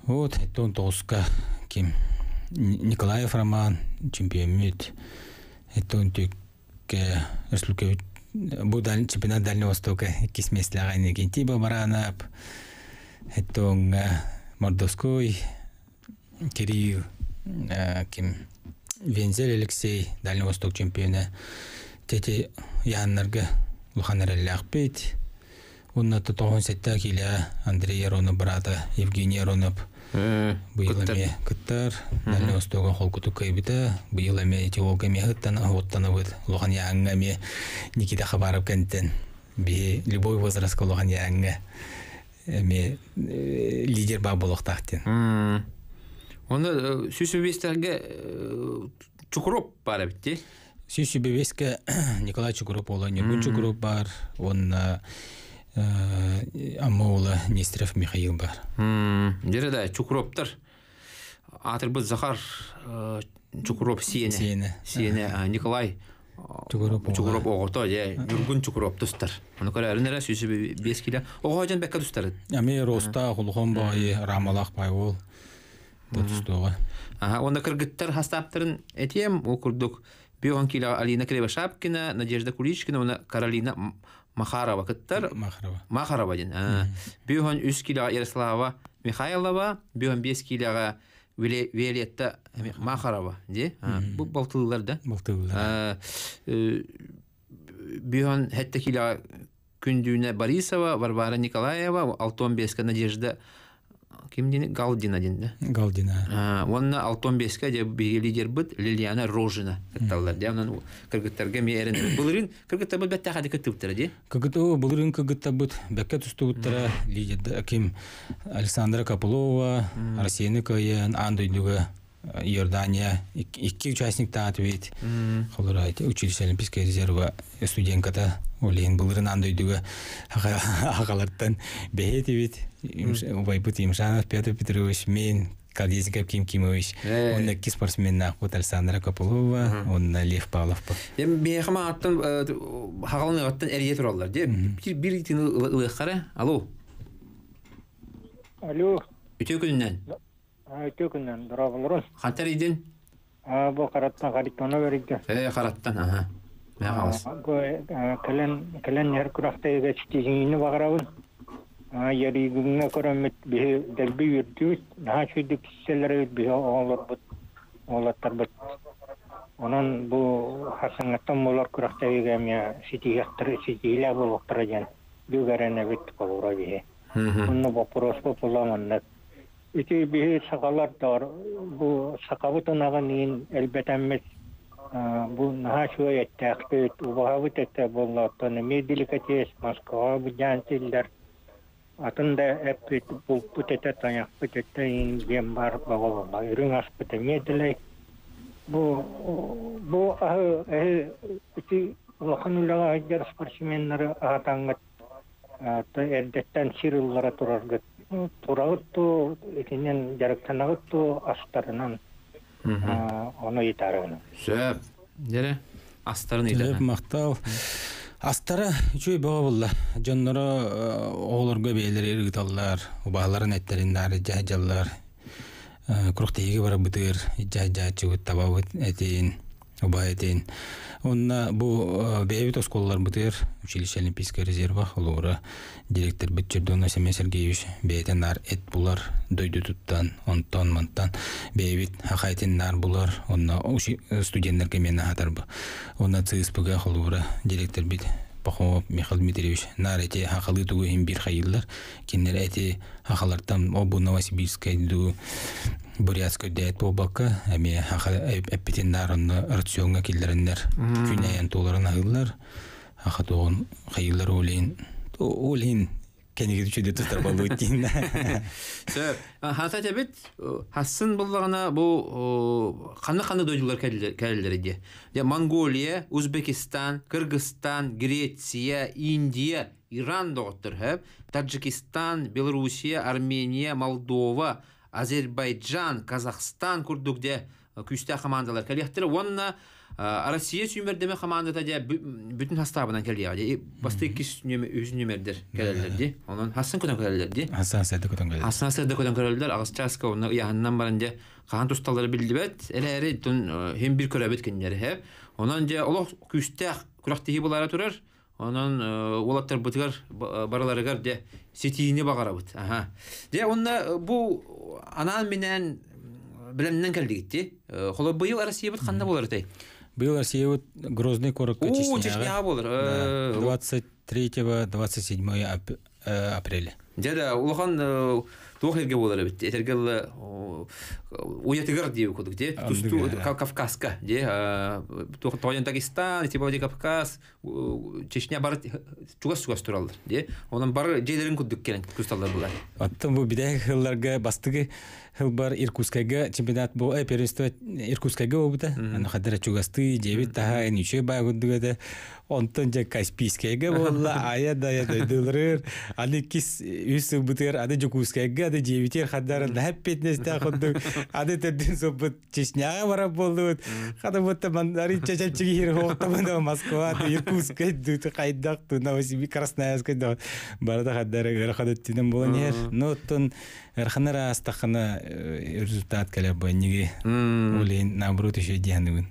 Вот, это он Тоска, ким Николаев Роман, чемпион. Это он тюк республика даль чемпионат Дальнего Востока кис местлага Иннокентий Бабаранап. Это он Мордовской, Кирилл, ким Вензель Алексей, Дальний Восток чемпионы. Тети Яннарга Луханараллах бит. Оннаты тоғын сетті келі Андрей Аронов брата Евгений Аронов быйыл эме кыттар. Дальний Востогон хол куту кайбыта быйыл эме теолга эме хыттан хоттаны быт лохан яңга эме Никита Хабаров кенттен би любой возрастка лохан яңга эме лидер ба болохтахтен Оны сүсү бестерге чукуроп бара битти. Сүйсі бебеске Николай Чукуроп ола, Нергун Чукуроп бар, онна амма ола Нестеров Михаил бар. Дере да чукроптар. Атыр бу Захар сиене. Сиене. Сиене а, Николай. Чукроп огото Чукроп тустар. Аны кара эрнера сүйсү бес киле. Ого жан бекка тустар. Ами Роста, Хулхон бай, Рамалах бай ол. Тотустуға. Ага, онда кыргыттар хастаптарын этем о курдук. Бион кило Алина Кривошапкина, Надежда Куличкина, она Каролина Махарова кыттар. Махрова. Махарова ден. Бион 3 кило Ярослава Михайлова, бион 5 килоға Виле- Виолетта Махарова, де? А, Бу балтылылар да. Бұлтығылар. А, э, Бион хетте кило Күндүнә Борисова, Варвара Николаева, Алтон Беска Надежда Ким дені? Галдина ден да. Галдина. А, Онна алтон беске де биги лидер бит Лилиана Рожина кытталлар. Де онан кыргыттарга мерен. Булырын кыргыттар бит бетта хады кыттыптыр де. Кагыто бұлырын кагыта бұд, бәкке тұсты бұттара лидерді әкім Александра Капылова, Арсені Каян, Андойдуга, Иордания, ик- икки участник таат бейт. Холыр айты, училище Олимпийская резерва студентката, олейін бұлырын Андойдуга ағаларттан бейт бейт. Убайбыт Имшанов Петр Петрович, мен, Калдезников Ким Кимович, Э. он ки спортсмен нахуд Александра Капылова, он Лев Павлов. Дем бехама аттан хагалны аттан эрие тураллар. Де бир бир итин ылыхара. Алло. Алло, Үтө күннән. Өтө күннен дұрабылырын. Хантар идин. Бұл қараттан қариттана берікті. Э хараттан. Ага. Мен хавас. Еге чтизіңіні бағырабын. Яригіңе көрөмет бігі дәлбі үрдіуіт. Наға чүйді кісселері бігі оғалар бұд. Оғалаттар бұд. Онан бұл хасыңаттан болар күрақта еге мен сетигектір, сетигілі болуқтыра жан. Бүгәрәне бит вопрос. Ити бихи сакалар дор. Бу сакабы тонаган ин элбетеммес. Бу наха шуа еттәктет, убахабы тәттә боллаттан медиликатес, Москва бу жантиллер. Атында әппет бу путетә таяк путетә ин гем бар багалла. Ирин аспыты медилей. Бу бу ахы ити эрдеттен сирыллара турагытту итинен жарыктанагытту астарынан оны итарыгын Сөп. Дере. Астарын иде. мактал. Астара чүй бага булла. Жоннора оолорго бейлер иргиталлар, убаларын эттериннар, жажаллар. Круктеги бара бытыр, жажа чугут табабыт этин, уба этин. Онна бу бейбит осколлар бытыр, училище Олимпийская резерва холура директор Бетчердона Семен Сергеевич бейтен эт булар дойду туттан, онтон монтан бейбит хахайтин нар булар, онна уши студенттер мен хатар. Онна ЦСПГ холура директор бит Пахомов Михаил Дмитриевич нар эти хахалы тугу хим бир хайыллар, кинер эти хахалартан обу Новосибирская ду Бурятская дәйт болбаққа, әме әппетен нарынны рационға келдерінлер, күнәйен толарын айылар, аха тоғын хайылар олейін, олейін кәнеге түшеде тұстар балу өттейін. Сөп. Хата тебет хасын буллагана бу каны каны дойдулар кәлелер иде. Я Монголия, Узбекистан, Кыргызстан, Греция, Индия, Иран доктор хәп, Таджикистан, Белоруссия, Армения, Молдова, Азербайджан, Казахстан курдукде күстә командалар кәлехтер. Онна Россия сүймердеме командата де бүтүн хастабынан келди. Де басты кис үз нөмердер кәлелер ди. Онан хасын көтөн кәлелер ди. Асан сәді көтін кәлі. Асна сырды көтөн көрөлдөр Агысчаска оны яһаннан барынде кахан тусталары билдибет. Эләре тун хем бир көрөбет кеннәре хәп. Онан же олох күстә күрәктеги булара турар. Онан улаттар бутыгар бараларыгар де сетине багарабыт. Аха. Де онна бу анан менен билемнен келди гитти. Холо быйыл Россия бит кандай болар тай? Был Россия вот Грозный коротко О, Чечня булар. 23-27 апреля. Жада улахан туох эрге болар бит. Этергел уятыгар дип кудук де. Тусту Кавказка де. Туох Тоян Дагестан, типа Кавказ, Чечня бар чугас чугас туралар де. Онан бар жерлерин кудук келен кусталар булар. Аттан бу бидай хылларга бастыгы хыл бар Иркутскайга чемпионат бу э первенство Иркутскайга обута. Аны хадара чугасты жебит таха ниче гудугада. Онтон же Каспийскайга болла ая да я дылрыр. Аны кис үс бутер аны Жукускайга да жебитер хадара да хеппетнесте худук. Аны тердин собут Чечняга бара болдут. Хада бутта мандари чачапчиги хир хоқта банда Москва да Иркутскай дут кайдак ту Новосибирск Красноярск да барда хадара гар хадаттинен боланер. Но тон Эрханара астахана результат кале банниги. Улин наоборот еще дианугун.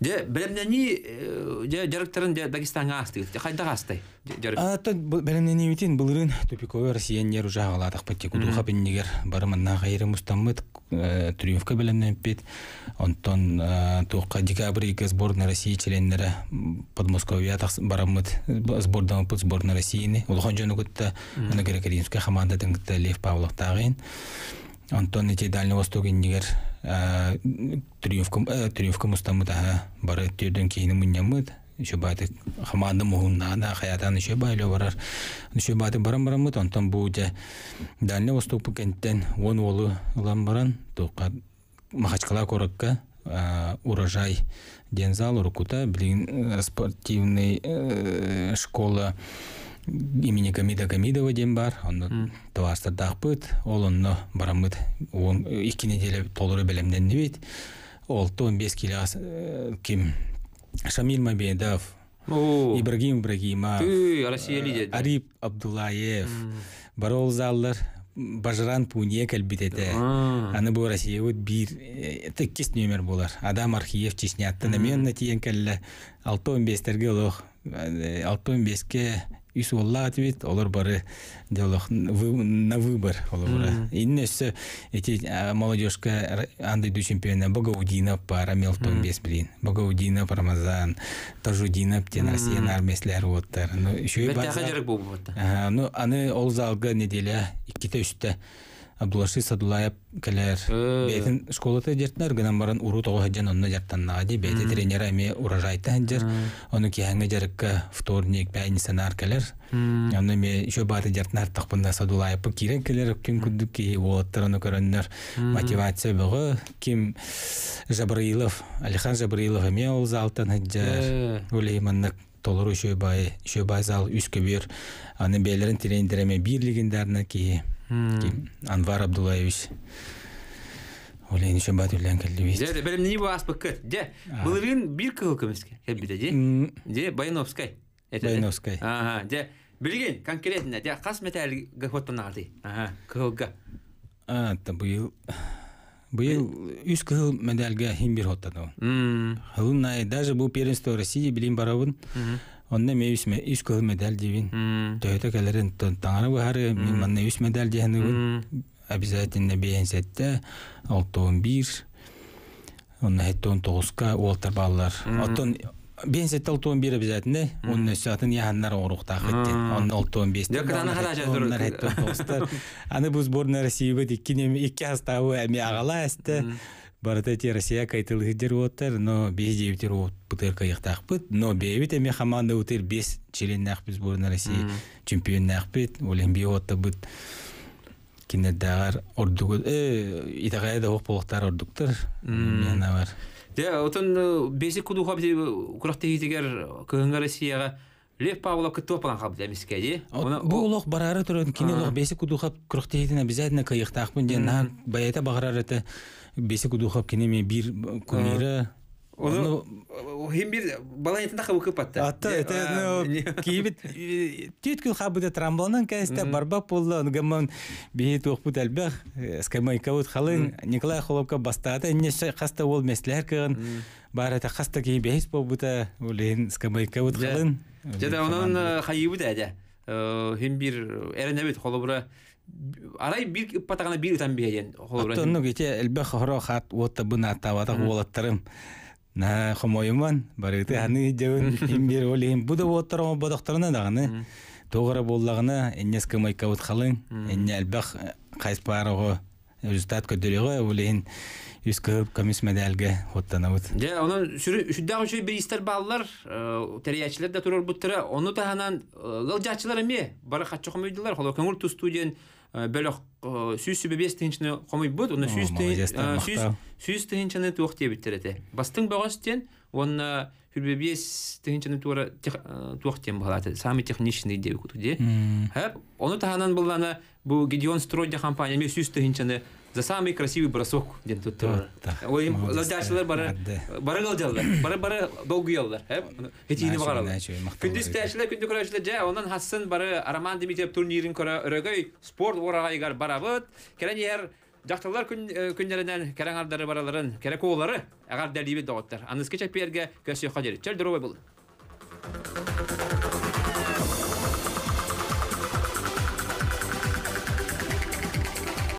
Де белемнени де директорын де Дагестанга асты. Кайда асты? А то белемнени битин булырын тупиковый россиянер уже агаладак патте кудуха биннигер барымынна гайры мустаммыт Триумфка белемнен пит. Онтон туққа декабрь сборная России членнері Подмосковья барамыт сбордан пут сборная России. Улхан жону кутта ана керек Римская команда Лев Павлов тағын. Антон эти Дальний Восток индигер Триумфка Триумфка мустамыт ага бары түйден кейіні мұнямыт. еще баты хаманды мугуннана хаятан еще байлы барар еще баты баран барамыт онтон бу же Дальний Восток кенттен он олы ылан баран тука Махачкала коракка урожай дензал уркута блин спортивный школа имени Гамида Гамидова ден бар онно тавастырдакпыт ол онно барамыт он iki неделе толуру белемден бит ол он бес кило ким Шамиль Мамедов, Ибрагим Ибрагимов, Россия лидер. Арип Абдулаев, Барол Заллар, Бажран Пуния кәлбитете. Аны бу Россия вот бир теккис номер булар. Адам Архиев Чечнятты намен натиен кәлле 6-15-терге лох. 6-15-ке Ис олла ответ, олар бары делах на выбор олар. Иннесе эти молодежка анды ду чемпиона Богаудина пара Мелтон без блин. Богаудина Рамазан, Тажудина тен Россия армияслар оттар. Ну еще и базар. Ну аны ол залга неделя икките үстә Абдулаши Садулаев кәләр. Бәйтен школата дертнәр гынан баран уру тоғы хаджан онна жартан нади. Бәйте тренера эме урожайта хаджар. Оны киһәңгә жарыкка вторник пятница нар кәләр. Оны ме еще баты жартнар тақпында Садулаев кирен кәләр ким күдүк ки уоттар оны көрәннәр. Мотивация бығы ким Жабраилов, Алихан Жабраилов эме ол залтан хаджар. Улейманнык толору шөбай, шөбай зал үскө бер. Аны бәйләрен тренереме бирлигендәрне ки Анвар Абдулаевич. Олен еще бат үлән кәлді бейт. Де, бәрім не бұл аспық кәт. Де, бұлырын бір кыл көмеске. Кәлбіде, де? Де, Байновскай. Байновскай. Ага, де, білген, конкретно, де, қас метал ғыхоттан арды. Ага, кылға. А, та бұйыл, бұйыл үз кыл медальға хим бір хоттан ол. Хылын най, даже бұл первенство России білін барабын. Онна ме үс үс кыл медаль дивин. Төһөтө кэлерин таңара бахары мен манна үс медаль диханыбын. Обязательно бейенсетте 6-11. Онна хетте 19-ка уолтар баллар. Оттон бейенсетте 6-11 обязательно. Онна сатын яханнар оруқта хеттен. Онна 6-15. Дök аны хадажа дуру. Онна хетте 19-тар. Аны бұл сборная России бит икки ағала әсті. Барата те Россия кайтылыгдер оттар, но без девятер от бутыр кайыктакпыт, но бейбит эми команда утыр без членнак біз сборная России чемпионнак бит, олимпия отта бит. Кинеддагар ордугу э итагая да хок болуктар ордуктар. Мена бар. Де, отон беси куду хабди куракты хитигер кыгынга Россияга Лев Павлов кытты опалан хабди эмиске, де? Бу улох барары туран кине улох беси куду хаб куракты хитин обязательно кайыктакпын, де баята багарарыты беси кудухап кинеме бир кумира Оны хим бир баланетин да кыбы патта. Атта это ну кибит титкил хабыда трамбонан кайста барба полла гаман бии тохпут албах скамайка вот халын Николай Холопка бастата не хаста ол меслер кын бара та хаста ки бейс побута улен скамайка вот халын. Жада онун хайыбы да да. Хим бир эренебит холобура арай бир патагана бир утан бейен холобура. Аттонну гете элбе хоро хат вот бына тавата болаттырым. На хомойман барыты аны жабын имбер олейм. Буда оттарама бодоктарына даганы тоғыра боллағына эннес кымайка вот халын энне албах кайспарого результат көдөлөгө улейин үс кып комисс медальге хоттанабыт Де, оны сүрдәгы үчү бир истер баллар, териячлар да турар буттыра, оны таханан гылжачылар эме, бары хатчы комойдылар, холо көңүл ту студент бөлөк сүйүс сүбебес тынчыны комой бут, мактау. сүйүс тынчыны туак деп биттерете. Бастың багастен, оны хүлбебес тынчыны туара туак тем балаты, самый техничный деп кутуде. Хэп, оны таханан буллана бу Гедеон строй компания ме сүйүс тынчыны за самый красивый бросок. Ой, бары бары бары бары Күндүз тәшләр, көрәшләр жа, онан хассын бары Араман Димитриев турнирин көрә өрөгөй спорт орагайгар барабыт. Яр кәрәң ардары бараларын, кәрәк хаҗыр. Чәл дөрөбай бул.